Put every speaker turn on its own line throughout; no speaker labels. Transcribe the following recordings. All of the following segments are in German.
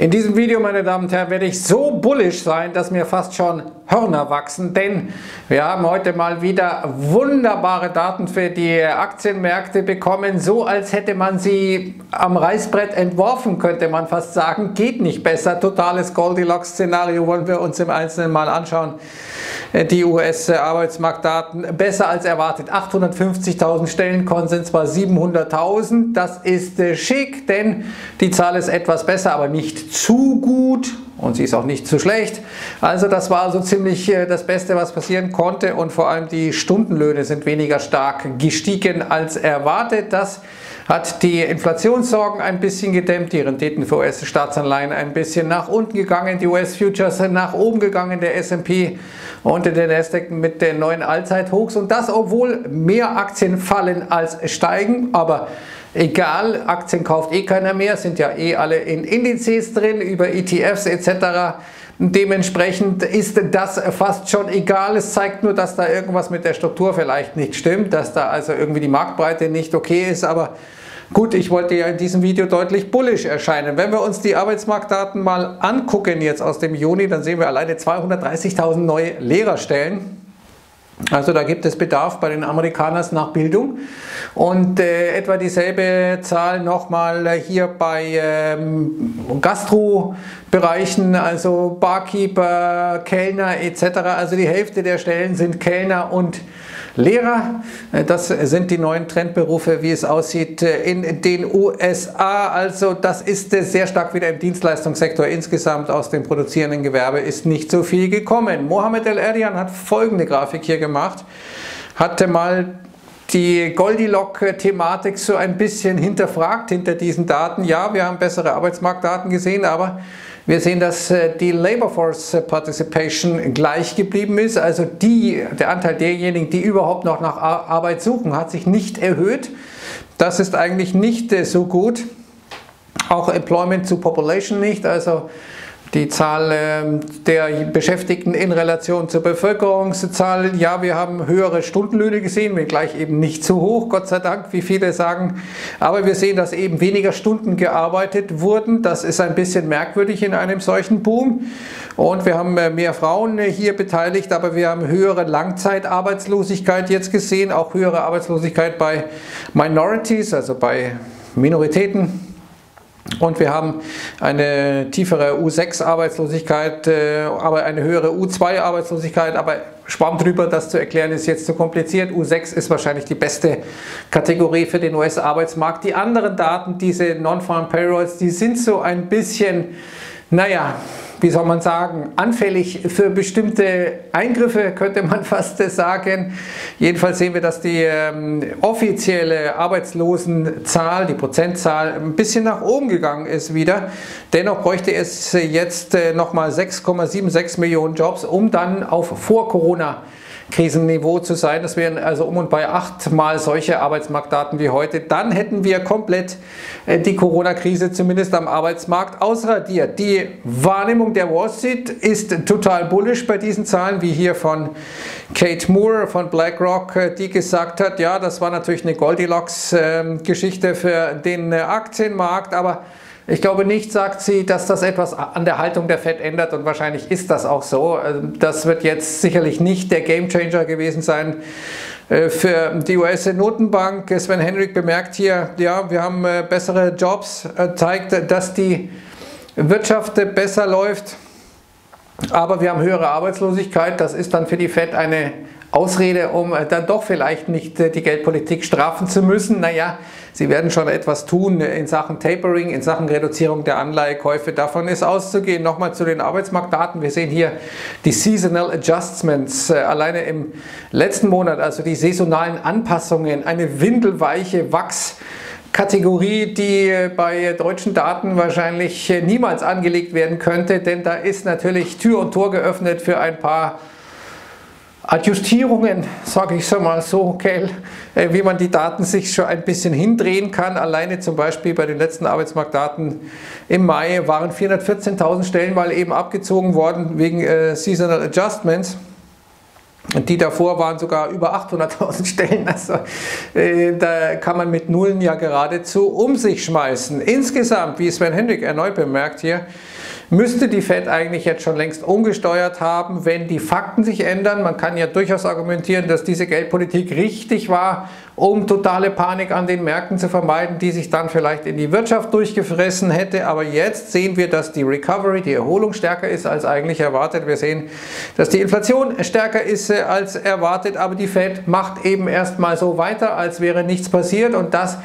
In diesem Video, meine Damen und Herren, werde ich so bullisch sein, dass mir fast schon Hörner wachsen, denn wir haben heute mal wieder wunderbare Daten für die Aktienmärkte bekommen, so als hätte man sie am Reißbrett entworfen, könnte man fast sagen. Geht nicht besser. Totales Goldilocks-Szenario wollen wir uns im Einzelnen mal anschauen. Die US-Arbeitsmarktdaten besser als erwartet. 850.000 Stellen, Konsens war 700.000. Das ist äh, schick, denn die Zahl ist etwas besser, aber nicht zu gut und sie ist auch nicht zu schlecht. Also das war so ziemlich äh, das Beste, was passieren konnte und vor allem die Stundenlöhne sind weniger stark gestiegen als erwartet. Das hat die Inflationssorgen ein bisschen gedämmt, die Renditen für US-Staatsanleihen ein bisschen nach unten gegangen, die US-Futures sind nach oben gegangen, der S&P und der Nasdaq mit den neuen Allzeithochs und das obwohl mehr Aktien fallen als steigen, aber Egal, Aktien kauft eh keiner mehr, sind ja eh alle in Indizes drin, über ETFs etc. Dementsprechend ist das fast schon egal. Es zeigt nur, dass da irgendwas mit der Struktur vielleicht nicht stimmt, dass da also irgendwie die Marktbreite nicht okay ist, aber Gut, ich wollte ja in diesem Video deutlich bullisch erscheinen. Wenn wir uns die Arbeitsmarktdaten mal angucken jetzt aus dem Juni, dann sehen wir alleine 230.000 neue Lehrerstellen. Also da gibt es Bedarf bei den Amerikanern nach Bildung und äh, etwa dieselbe Zahl nochmal hier bei ähm, Gastro-Bereichen, also Barkeeper, Kellner etc. Also die Hälfte der Stellen sind Kellner und Lehrer. Äh, das sind die neuen Trendberufe, wie es aussieht äh, in den USA. Also das ist äh, sehr stark wieder im Dienstleistungssektor insgesamt. Aus dem produzierenden Gewerbe ist nicht so viel gekommen. Mohamed El-Erdian hat folgende Grafik hier gemacht. Hatte mal die Goldilock-Thematik so ein bisschen hinterfragt hinter diesen Daten. Ja, wir haben bessere Arbeitsmarktdaten gesehen, aber wir sehen, dass äh, die Labor Force Participation gleich geblieben ist, also die, der Anteil derjenigen, die überhaupt noch nach Arbeit suchen, hat sich nicht erhöht. Das ist eigentlich nicht äh, so gut. Auch Employment to Population nicht, also die Zahl ähm, der Beschäftigten in Relation zur Bevölkerungszahl, ja, wir haben höhere Stundenlöhne gesehen, wenngleich eben nicht zu hoch, Gott sei Dank, wie viele sagen. Aber wir sehen, dass eben weniger Stunden gearbeitet wurden. Das ist ein bisschen merkwürdig in einem solchen Boom. Und wir haben äh, mehr Frauen äh, hier beteiligt, aber wir haben höhere Langzeitarbeitslosigkeit jetzt gesehen, auch höhere Arbeitslosigkeit bei Minorities, also bei Minoritäten. Und wir haben eine tiefere U6-Arbeitslosigkeit, äh, aber eine höhere U2-Arbeitslosigkeit. Aber Schwamm drüber, das zu erklären, ist jetzt zu kompliziert. U6 ist wahrscheinlich die beste Kategorie für den US-Arbeitsmarkt. Die anderen Daten, diese Non-Farm Payrolls, die sind so ein bisschen, naja, wie soll man sagen, anfällig für bestimmte Eingriffe, könnte man fast sagen. Jedenfalls sehen wir, dass die ähm, offizielle Arbeitslosenzahl, die Prozentzahl, ein bisschen nach oben gegangen ist wieder. Dennoch bräuchte es jetzt äh, nochmal 6,76 Millionen Jobs, um dann auf Vor-Corona- Krisenniveau zu sein. Das wären also um und bei achtmal solche Arbeitsmarktdaten wie heute. Dann hätten wir komplett äh, die Corona-Krise zumindest am Arbeitsmarkt ausradiert. Die Wahrnehmung der Wall Street ist total bullish bei diesen Zahlen, wie hier von Kate Moore von BlackRock, äh, die gesagt hat, ja, das war natürlich eine Goldilocks-Geschichte ähm, für den äh, Aktienmarkt, aber ich glaube nicht, sagt sie, dass das etwas an der Haltung der Fed ändert und wahrscheinlich ist das auch so. Ähm, das wird jetzt sicherlich nicht der Gamechanger gewesen sein äh, für die US-Notenbank. Sven Henrik bemerkt hier, ja, wir haben äh, bessere Jobs, äh, zeigt, dass die Wirtschaft besser läuft, aber wir haben höhere Arbeitslosigkeit. Das ist dann für die Fed eine Ausrede, um dann doch vielleicht nicht die Geldpolitik strafen zu müssen. Naja, Sie werden schon etwas tun in Sachen Tapering, in Sachen Reduzierung der Anleihekäufe. Davon ist auszugehen. Nochmal zu den Arbeitsmarktdaten. Wir sehen hier die Seasonal Adjustments. Äh, alleine im letzten Monat, also die saisonalen Anpassungen, eine windelweiche Wachs. Kategorie, die bei deutschen Daten wahrscheinlich niemals angelegt werden könnte, denn da ist natürlich Tür und Tor geöffnet für ein paar Adjustierungen, sage ich so mal so, okay, äh, wie man die Daten sich schon ein bisschen hindrehen kann. Alleine zum Beispiel bei den letzten Arbeitsmarktdaten im Mai waren 414.000 Stellen mal eben abgezogen worden wegen äh, Seasonal Adjustments. Die davor waren sogar über 800.000 Stellen. Also äh, da kann man mit Nullen ja geradezu um sich schmeißen. Insgesamt, wie Sven Hendrik erneut bemerkt hier, müsste die Fed eigentlich jetzt schon längst umgesteuert haben, wenn die Fakten sich ändern. Man kann ja durchaus argumentieren, dass diese Geldpolitik richtig war, um totale Panik an den Märkten zu vermeiden, die sich dann vielleicht in die Wirtschaft durchgefressen hätte. Aber jetzt sehen wir, dass die Recovery, die Erholung stärker ist als eigentlich erwartet. Wir sehen, dass die Inflation stärker ist äh, als erwartet, aber die Fed macht eben erstmal so weiter, als wäre nichts passiert und das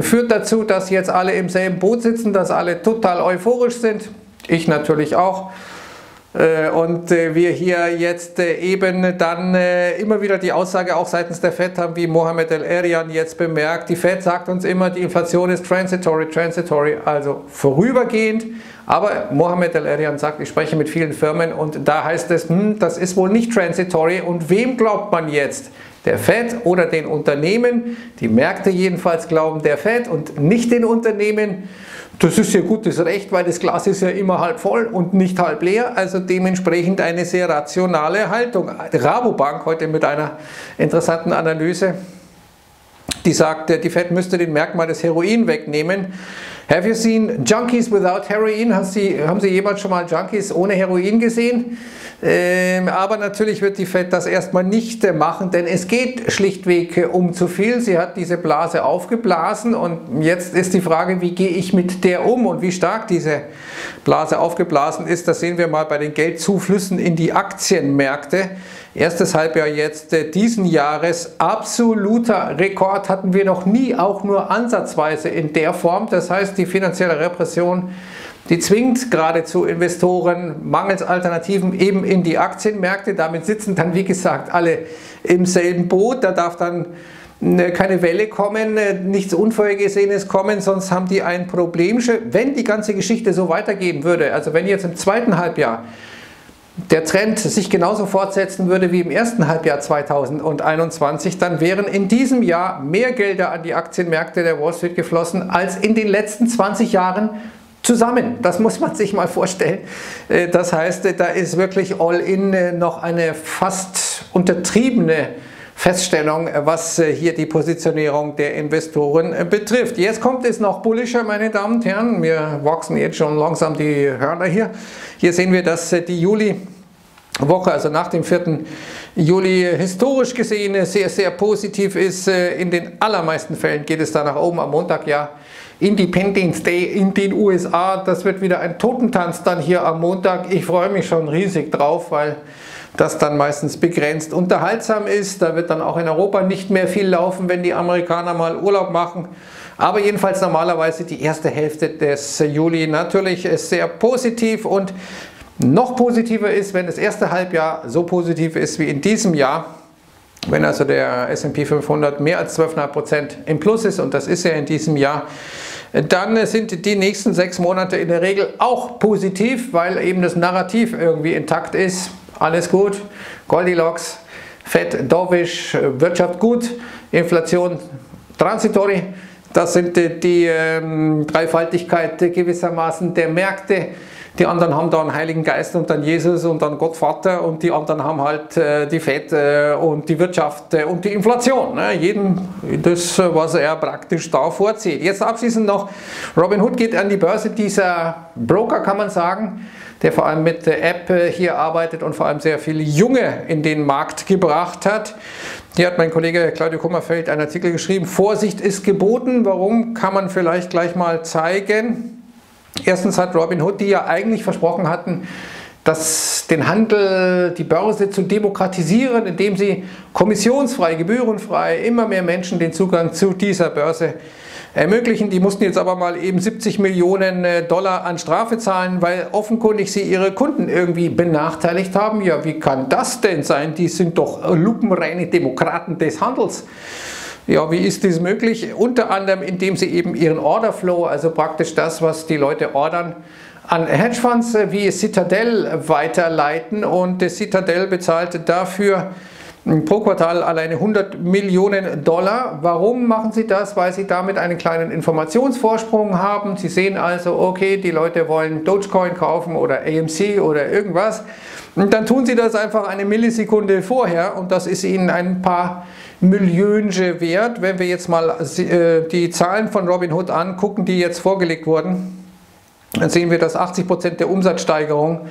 führt dazu, dass jetzt alle im selben Boot sitzen, dass alle total euphorisch sind. Ich natürlich auch. Äh, und äh, wir hier jetzt äh, eben dann immer wieder die Aussage auch seitens der FED haben, wie Mohamed El-Erian jetzt bemerkt. Die FED sagt uns immer, die Inflation ist transitory, transitory, also vorübergehend. Aber Mohamed El-Erian sagt, ich spreche mit vielen Firmen und da heißt es, hm, das ist wohl nicht transitory. Und wem glaubt man jetzt? Der FED oder den Unternehmen? Die Märkte jedenfalls glauben der FED und nicht den Unternehmen. Das ist ja gutes Recht, weil das Glas ist ja immer halb voll und nicht halb leer, also dementsprechend eine sehr rationale Haltung. Rabobank heute mit einer interessanten Analyse, die sagt, die Fed müsste den Merkmal des Heroin wegnehmen. Have you seen Junkies without Heroin? Haben Sie, haben Sie jemals schon mal Junkies ohne Heroin gesehen? Ähm, aber natürlich wird die Fed das erstmal nicht äh, machen, denn es geht schlichtweg äh, um zu viel. Sie hat diese Blase aufgeblasen und jetzt ist die Frage, wie gehe ich mit der um und wie stark diese Blase aufgeblasen ist. Das sehen wir mal bei den Geldzuflüssen in die Aktienmärkte. Erstes Halbjahr jetzt äh, diesen Jahres, absoluter Rekord hatten wir noch nie, auch nur ansatzweise in der Form. Das heißt, die finanzielle Repression die zwingt geradezu Investoren mangels Alternativen eben in die Aktienmärkte. Damit sitzen dann, wie gesagt, alle im selben Boot. Da darf dann äh, keine Welle kommen, äh, nichts Unvorhergesehenes kommen, sonst haben die ein Problem. Wenn die ganze Geschichte so weitergehen würde, also wenn jetzt im zweiten Halbjahr der Trend sich genauso fortsetzen würde wie im ersten Halbjahr 2021, dann wären in diesem Jahr mehr Gelder an die Aktienmärkte der Wall Street geflossen als in den letzten 20 Jahren zusammen. Das muss man sich mal vorstellen. Äh, das heißt, da ist wirklich All-In äh, noch eine fast untertriebene Feststellung, äh, was hier die Positionierung der Investoren betrifft. Jetzt kommt es noch bullischer, meine Damen und Herren. Wir wachsen jetzt schon langsam die Hörner hier. Hier sehen wir, dass die Juli Woche, also nach dem 4. Juli, historisch gesehen sehr, sehr positiv ist. In den allermeisten Fällen geht es da nach oben am Montag ja Independence Day in den USA. Das wird wieder ein Totentanz dann hier am Montag. Ich freue mich schon riesig drauf, weil das dann meistens begrenzt unterhaltsam ist. Da wird dann auch in Europa nicht mehr viel laufen, wenn die Amerikaner mal Urlaub machen. Aber jedenfalls normalerweise die erste Hälfte des Juli natürlich sehr positiv und noch positiver ist, wenn das erste Halbjahr so positiv ist wie in diesem Jahr. Wenn also der S&P 500 mehr als 12,5% im Plus ist, und das ist er in diesem Jahr, dann sind die nächsten sechs Monate in der Regel auch positiv, weil eben das Narrativ irgendwie intakt ist. Alles gut, Goldilocks, Fett, Dovish, Wirtschaft gut, Inflation transitory. Das sind die ähm, Dreifaltigkeit gewissermaßen der Märkte. Die anderen haben dann Heiligen Geist und dann Jesus und dann Gott Vater und die anderen haben halt äh, die äh, und die Wirtschaft äh, und die Inflation. Ne? Jeden das, was er praktisch da vorzieht. Jetzt abschließend noch, Robin Hood geht an die Börse, dieser Broker kann man sagen, der vor allem mit der App äh, hier arbeitet und vor allem sehr viele Junge in den Markt gebracht hat. Hier hat mein Kollege Claudio Kummerfeld einen Artikel geschrieben, Vorsicht ist geboten, warum kann man vielleicht gleich mal zeigen. Erstens hat Robinhood, die ja eigentlich versprochen hatten, das, den Handel, die Börse zu demokratisieren, indem sie kommissionsfrei, gebührenfrei immer mehr Menschen den Zugang zu dieser Börse ermöglichen. Die mussten jetzt aber mal eben 70 Millionen äh, Dollar an Strafe zahlen, weil offenkundig sie ihre Kunden irgendwie benachteiligt haben. Ja, wie kann das denn sein? Die sind doch lupenreine Demokraten des Handels. Ja, wie ist dies möglich? Unter anderem, indem sie eben ihren Orderflow, also praktisch das, was die Leute ordern, an Hedgefonds wie Citadel weiterleiten und Citadel bezahlt dafür pro Quartal alleine 100 Millionen Dollar. Warum machen sie das? Weil sie damit einen kleinen Informationsvorsprung haben. Sie sehen also, okay, die Leute wollen Dogecoin kaufen oder AMC oder irgendwas. Und dann tun sie das einfach eine Millisekunde vorher und das ist ihnen ein paar Millionen wert. Wenn wir jetzt mal äh, die Zahlen von Robinhood angucken, die jetzt vorgelegt wurden, dann sehen wir, dass 80% der Umsatzsteigerung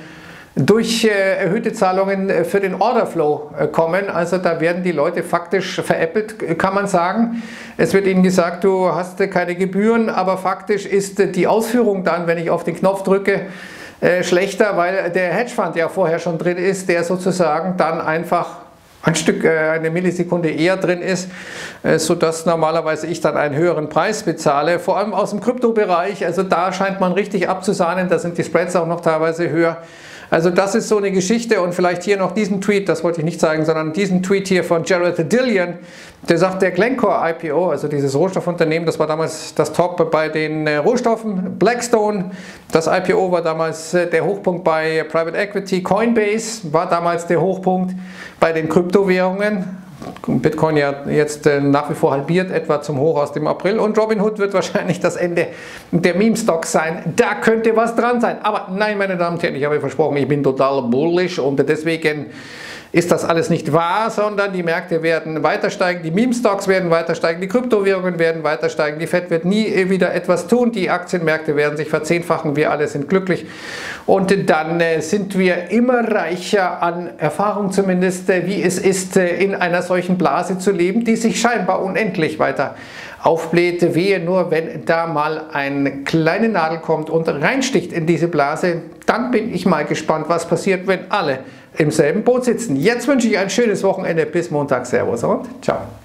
durch äh, erhöhte Zahlungen äh, für den Orderflow kommen. Also da werden die Leute faktisch veräppelt, kann man sagen. Es wird ihnen gesagt, du hast keine Gebühren, aber faktisch ist die Ausführung dann, wenn ich auf den Knopf drücke, schlechter, weil der Hedgefonds ja vorher schon drin ist, der sozusagen dann einfach ein Stück, eine Millisekunde eher drin ist, sodass normalerweise ich dann einen höheren Preis bezahle, vor allem aus dem Kryptobereich. Also da scheint man richtig abzusahnen, da sind die Spreads auch noch teilweise höher. Also das ist so eine Geschichte und vielleicht hier noch diesen Tweet, das wollte ich nicht zeigen, sondern diesen Tweet hier von Jared Dillian, der sagt, der Glencore IPO, also dieses Rohstoffunternehmen, das war damals das Top bei den äh, Rohstoffen, Blackstone, das IPO war damals äh, der Hochpunkt bei Private Equity, Coinbase war damals der Hochpunkt bei den Kryptowährungen, Bitcoin ja jetzt äh, nach wie vor halbiert, etwa zum Hoch aus dem April. Und Robinhood wird wahrscheinlich das Ende der Meme-Stocks sein. Da könnte was dran sein. Aber nein, meine Damen und Herren, ich habe versprochen, ich bin total bullish und deswegen ist das alles nicht wahr, sondern die Märkte werden weiter steigen, die Meme-Stocks werden weiter steigen, die Kryptowährungen werden weiter steigen, die Fed wird nie wieder etwas tun, die Aktienmärkte werden sich verzehnfachen, wir alle sind glücklich. Und dann äh, sind wir immer reicher an Erfahrung zumindest, äh, wie es ist, äh, in einer solchen Blase zu leben, die sich scheinbar unendlich weiter aufbläht. Wehe nur, wenn da mal eine kleine Nadel kommt und reinsticht in diese Blase, dann bin ich mal gespannt, was passiert, wenn alle im selben Boot sitzen. Jetzt wünsche ich ein schönes Wochenende. Bis Montag. Servus und ciao.